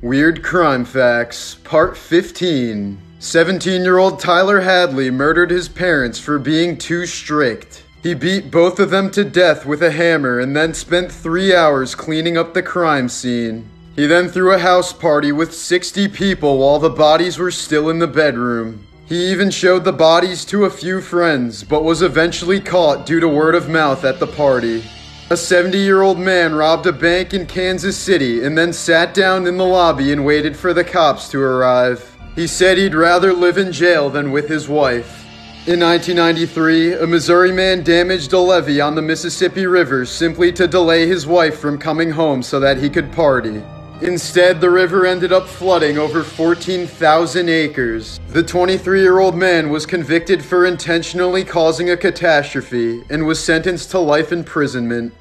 Weird Crime Facts, Part 15. 17 year old Tyler Hadley murdered his parents for being too strict. He beat both of them to death with a hammer and then spent three hours cleaning up the crime scene. He then threw a house party with 60 people while the bodies were still in the bedroom. He even showed the bodies to a few friends, but was eventually caught due to word of mouth at the party. A 70 year old man robbed a bank in Kansas City and then sat down in the lobby and waited for the cops to arrive. He said he'd rather live in jail than with his wife. In 1993, a Missouri man damaged a levee on the Mississippi River simply to delay his wife from coming home so that he could party. Instead, the river ended up flooding over 14,000 acres. The 23 year old man was convicted for intentionally causing a catastrophe and was sentenced to life imprisonment.